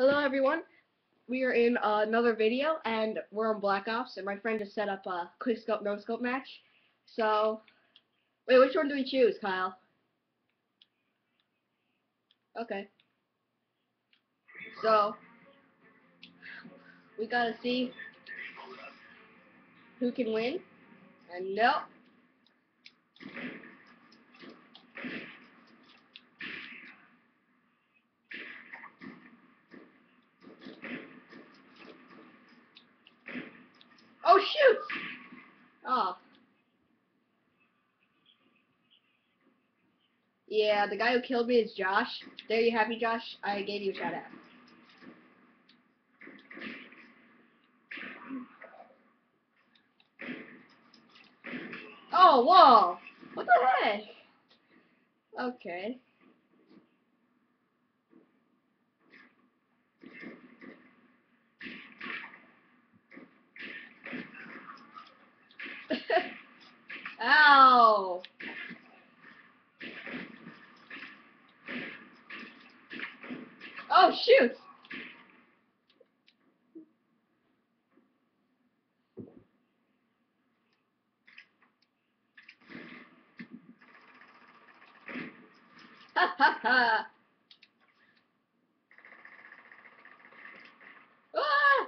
Hello everyone. We are in uh, another video and we're on Black Ops and my friend just set up a quick scope no scope match. So wait, which one do we choose, Kyle? Okay. So we gotta see who can win. And no. Oh shoot! Oh. Yeah, the guy who killed me is Josh. There you have me, Josh. I gave you a shout out. Oh, whoa! What the heck? Okay. Ow! Oh, shoot! Ha ha ha! Ah!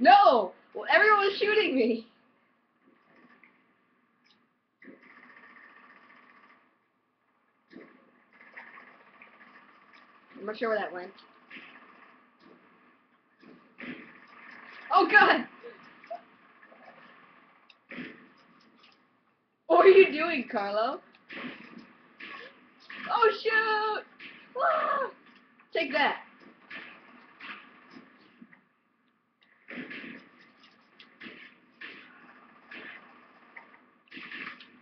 No! Well, everyone was shooting me. I'm not sure where that went. Oh god! What are you doing, Carlo? Oh shoot! Ah! Take that.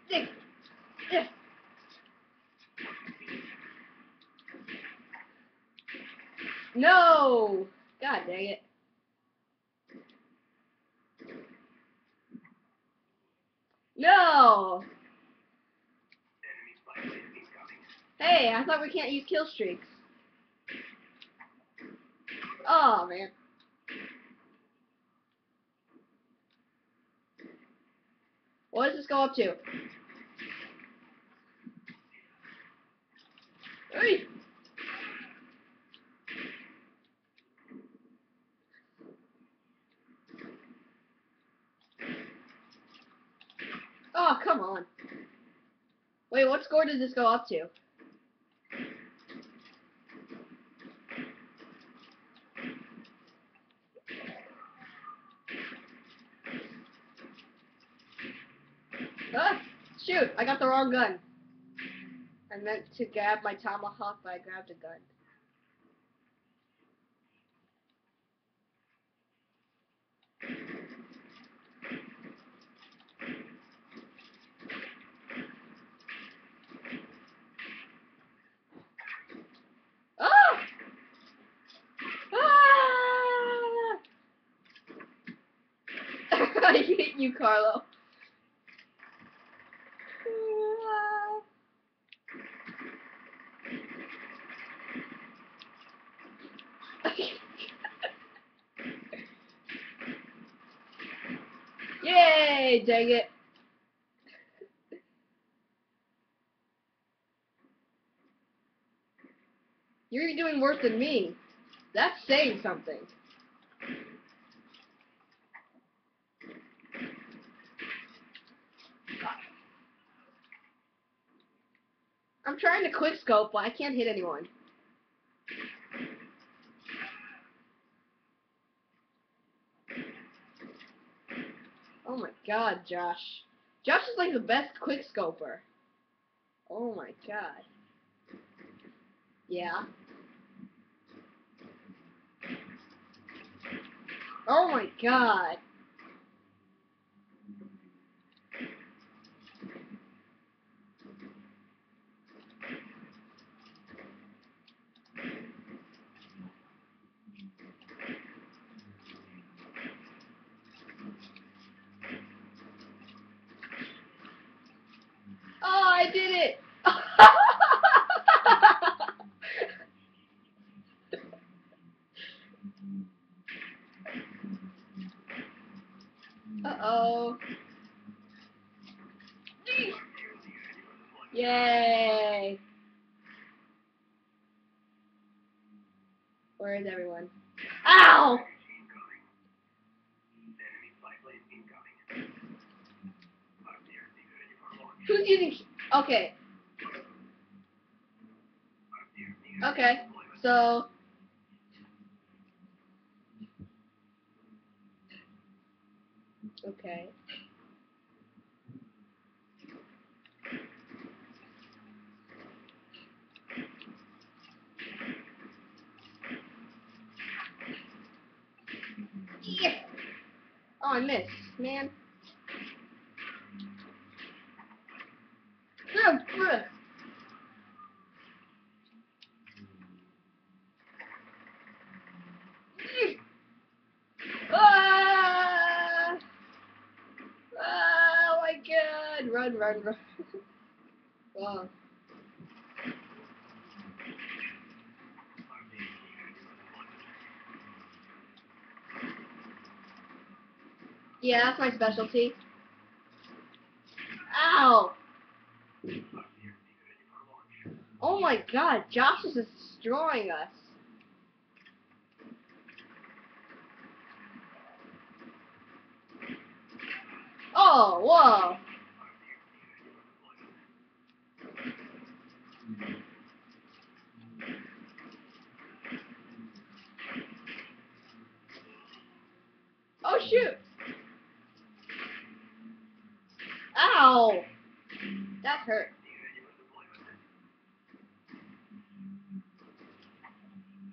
Dig. Yeah. No! God dang it. No! Hey, I thought we can't use kill streaks. Oh, man. What does this go up to? Hey! Oh, come on. Wait, what score does this go up to? Ah! Shoot! I got the wrong gun. I meant to grab my tomahawk, but I grabbed a gun. Ah! Ah! I hate you, Carlo. Yay! Dang it. You're doing worse than me. That's saying something. I'm trying to quick scope, but I can't hit anyone. Oh my god, Josh. Josh is like the best quick scoper. Oh my god. Yeah. Oh my god. Oh, I did it! Yay! Where is everyone? Ow! Who's using? Okay. Okay. So. Okay. Yeah. Oh, I missed, man. Ugh, ugh. Ah! Oh my god! Run, run, run. wow. Yeah, that's my specialty. Ow! Oh my god, Josh is destroying us. Oh, whoa. Oh shoot. Ow. That hurt.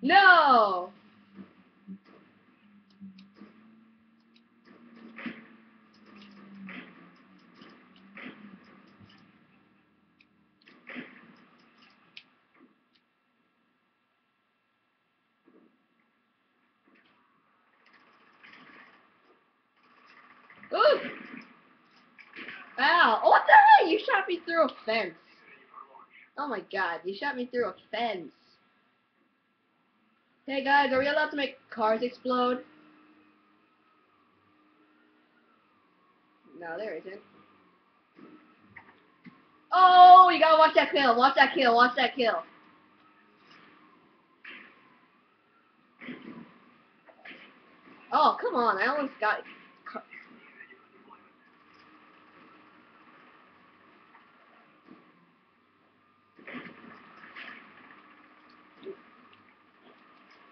No. Ooh. Ow. Oh, what the heck? You shot me through a fence. Oh my god, you shot me through a fence. Hey guys, are we allowed to make cars explode? No, there isn't. Oh, you gotta watch that kill, watch that kill, watch that kill. Oh, come on, I almost got...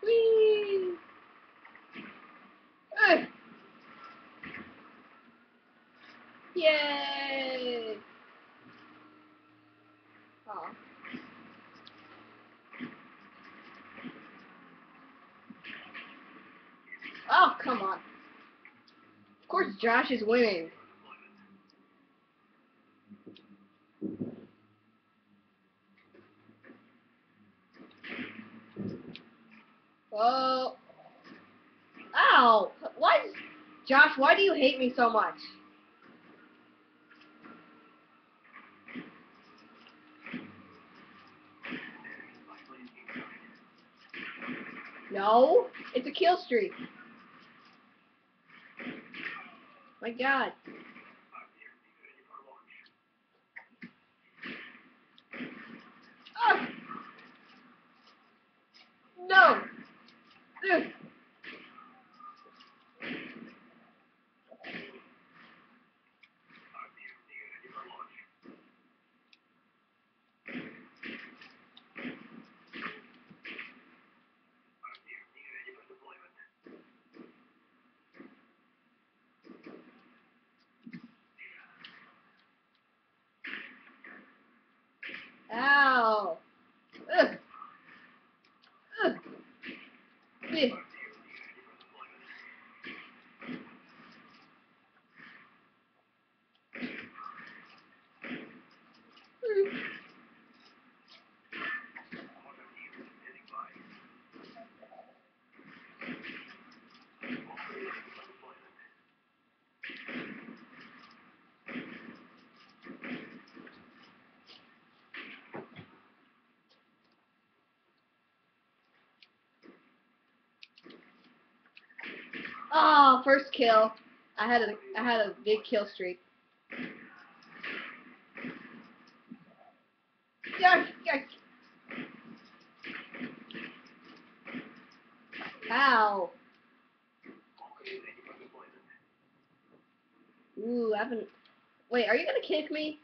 Whee! Yay! Oh. Oh, come on. Of course Josh is winning. Whoa. Ow! Why, Josh, why do you hate me so much? No, it's a kill streak. My god. Oh, first kill. I had a I had a big kill streak. Yark, yark. Ow. Ooh, I haven't. Wait, are you gonna kick me?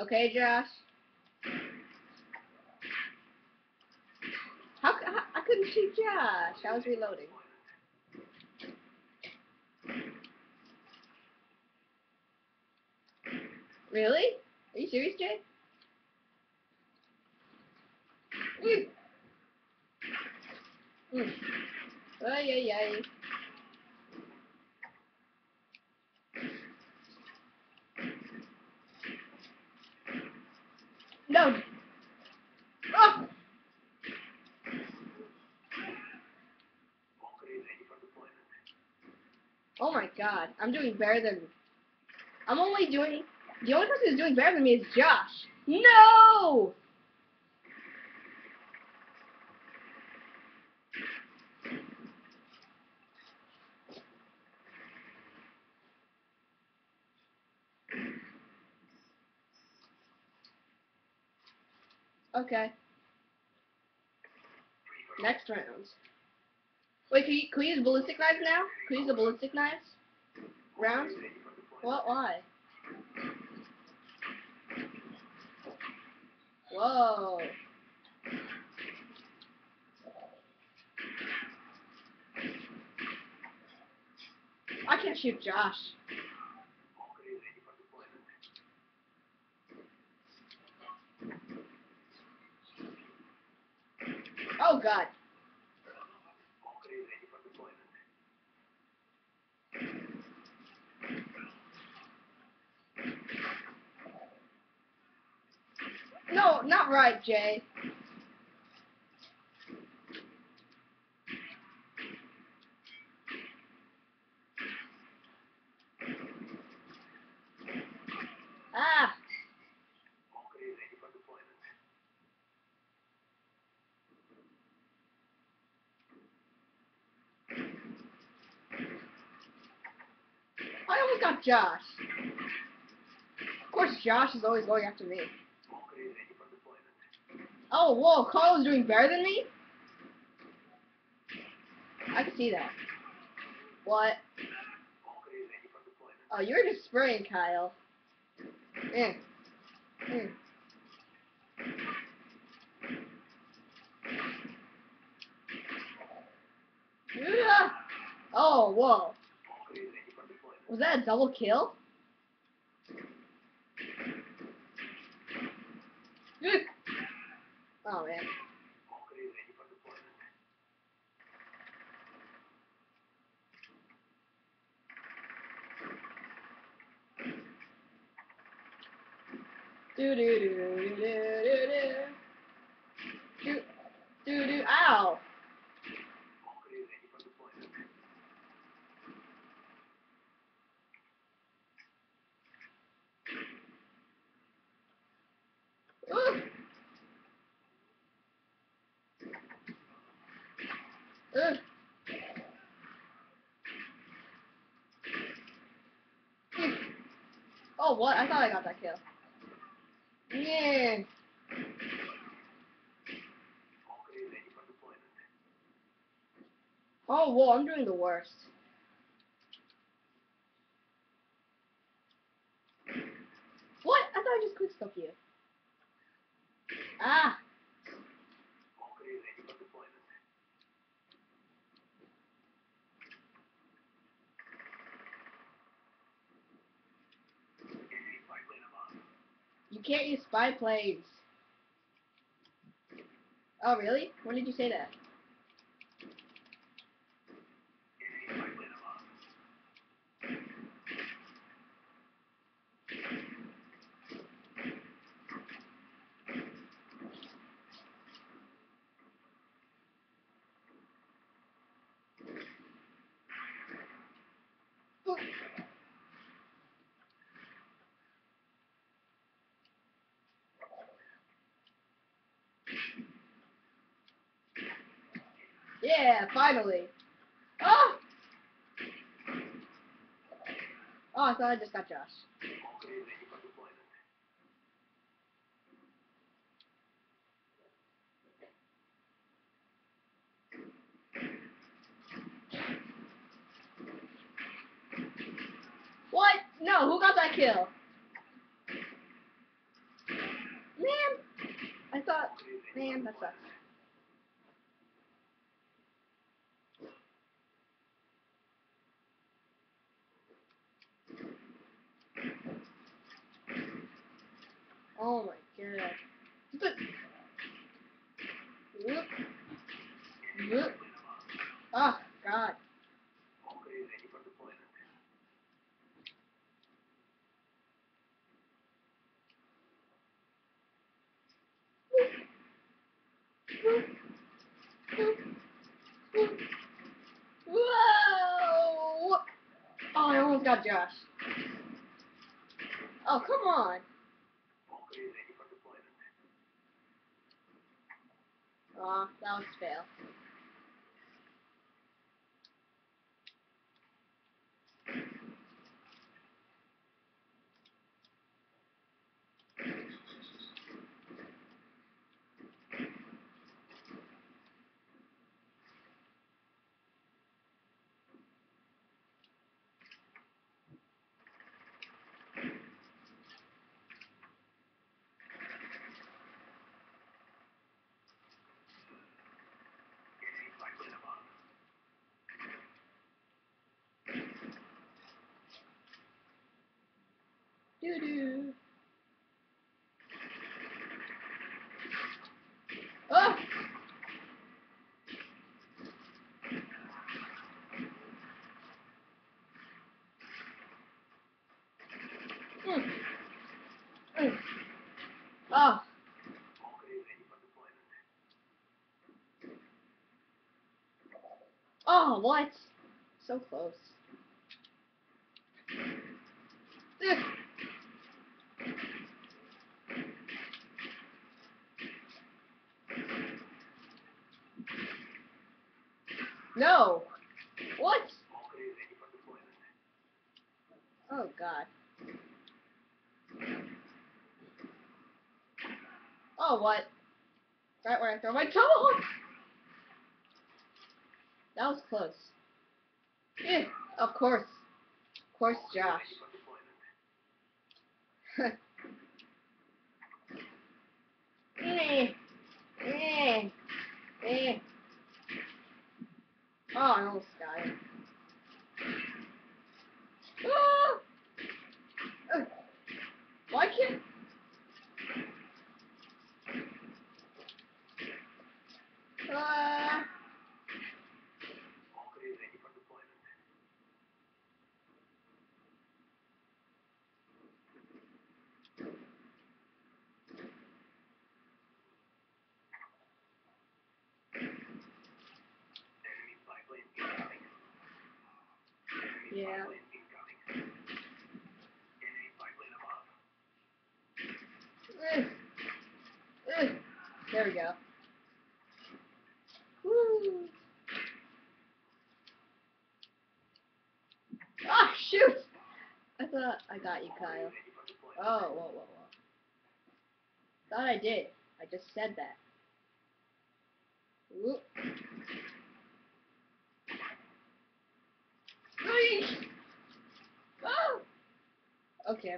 Okay, Josh. Josh? Was reloading. Really? Are you serious, Jay? Mm. Mm. Ay, ay, ay. No. Oh. Oh my god, I'm doing better than. I'm only doing. The only person who's doing better than me is Josh. No! Okay. Next round. Wait, can you, can we use ballistic knives now? Can we use the ballistic knives? Round? What? Why? Whoa. I can't shoot Josh. Oh god. No, not right, Jay. Ah. I almost got Josh. Of course, Josh is always going after me. Oh, whoa, Carl's doing better than me? I can see that. What? Oh, you're just spraying, Kyle. Eh. Eh. Yeah. Oh, whoa. Was that a double kill? Eh. Oh man. Do do do do do do do. Do do. Ow. Ooh. Ugh. Oh, what? I thought I got that kill. Yeah. Oh, whoa, I'm doing the worst. What? I thought I just quick stuff you. Ah. You can't use spy planes. Oh, really? When did you say that? Ooh. Yeah, finally. Oh! Oh, I thought I just got Josh. who got that kill? Man, I thought, man, that sucks. Oh my god. But, whoop, whoop. Oh, God. Whoa! Oh, I almost got Josh. Oh, come on. Aw, fail. Doo doo. Oh! Mm. Mm. Oh. Oh, what? So close. No. What? Oh God. Oh what? Right where I throw my tomahawk. That was close. Eh, of course. Of course, Josh. eh, eh, eh. Oh, I almost got it. Ah! Uh, why can't... Uh... Yeah. Ugh. Ugh. There we go. Woo. Ah, shoot! I thought I got you, Kyle. Oh, whoa, whoa, whoa. Thought I did. I just said that. Whoop. Whee! Oh! Okay.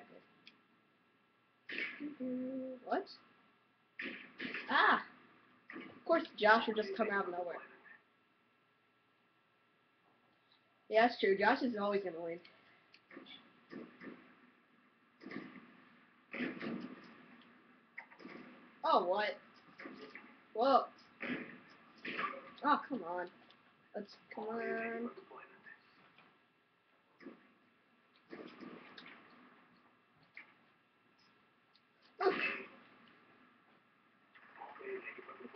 What? Ah! Of course, Josh would just come out of nowhere. Yeah, that's true. Josh is always gonna win. Oh, what? Whoa. Oh, come on. Let's, come on.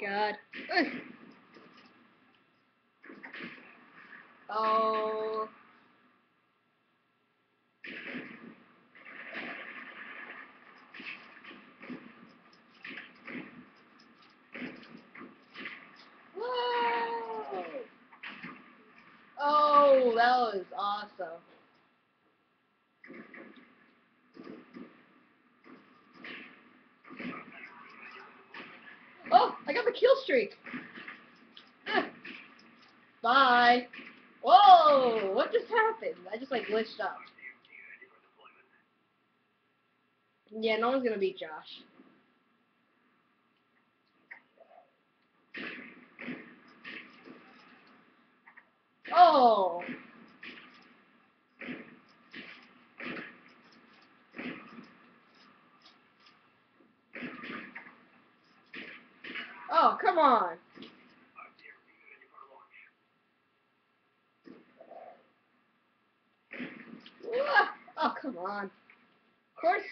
God. Oh. Whoa. Oh, that was awesome. Oh, I got the kill streak. Bye. Whoa, what just happened? I just like glitched up. Yeah, no one's gonna beat Josh. Oh, come on! Wha- Oh, come on. Of course.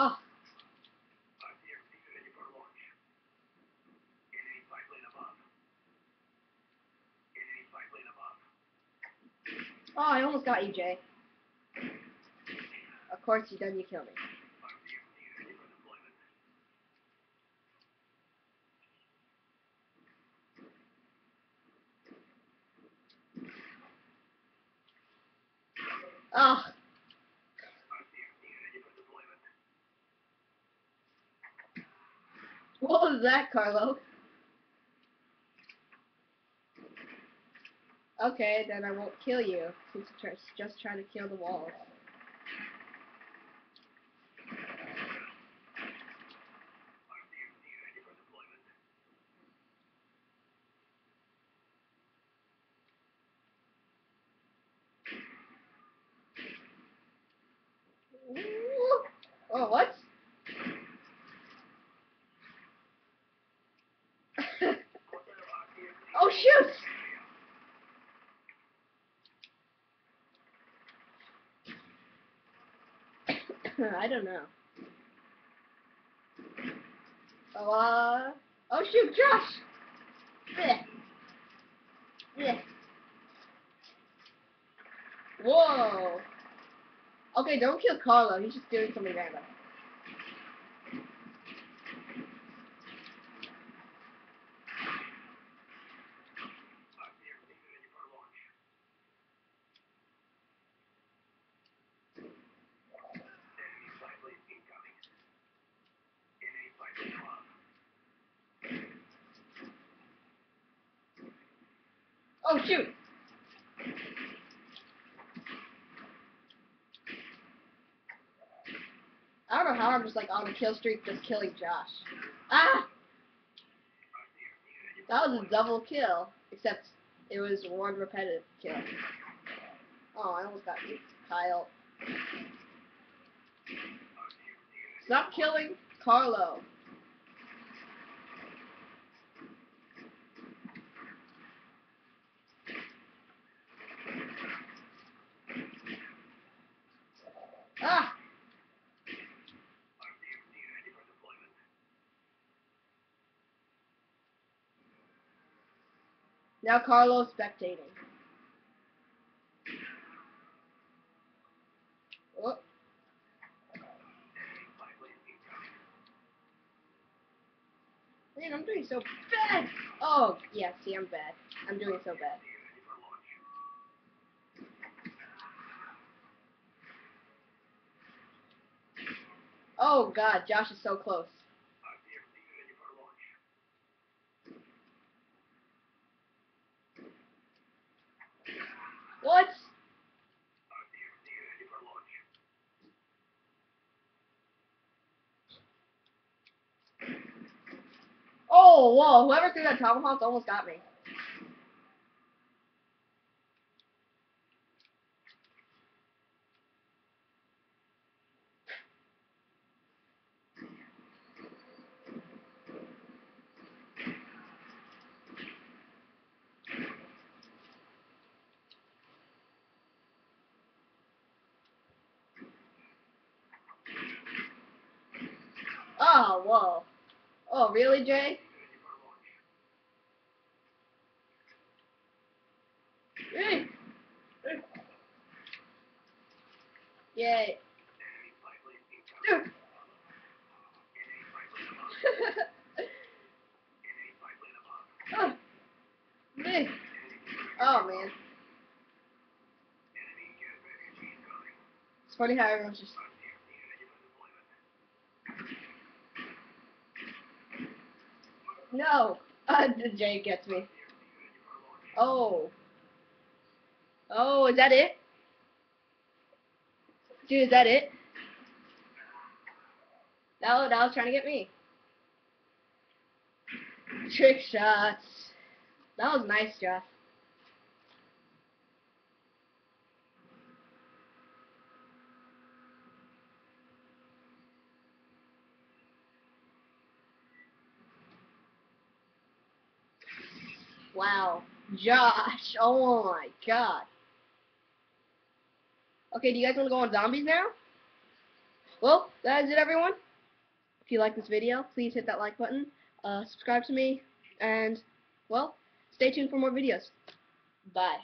Oh, oh, I almost got you, Jay. Of course, you then you kill me. Oh. What was that, Carlo? Okay, then I won't kill you, since just trying to kill the walls. Oh, what? oh, shoot! I don't know. Oh, uh... Oh, shoot, Josh! Blech. Blech. Whoa! Okay, don't kill Carlo. He's just doing something random. Oh, shoot! I don't know how I'm just like on a kill streak just killing Josh. Ah! That was a double kill, except it was one repetitive kill. Oh, I almost got you, Kyle. Stop killing Carlo. Ah! Now Carlo's spectating. Oh. Man, I'm doing so bad. Oh, yeah, see, I'm bad. I'm doing so bad. Oh, God, Josh is so close. What? Oh, whoa, whoever threw that tomahawk almost got me. Oh, whoa. Oh, really, Jay? Eh. Eh. Yay. oh. Me. Oh, man. It's funny how everyone's just... No. Uh, the Jay gets me. Oh. Oh, is that it? Dude, is that it? That that was trying to get me. Trick shots. That was nice, Jeff. Wow. Josh. Oh my god. Okay, do you guys want to go on zombies now? Well, that is it, everyone. If you like this video, please hit that like button, uh, subscribe to me, and, well, stay tuned for more videos. Bye.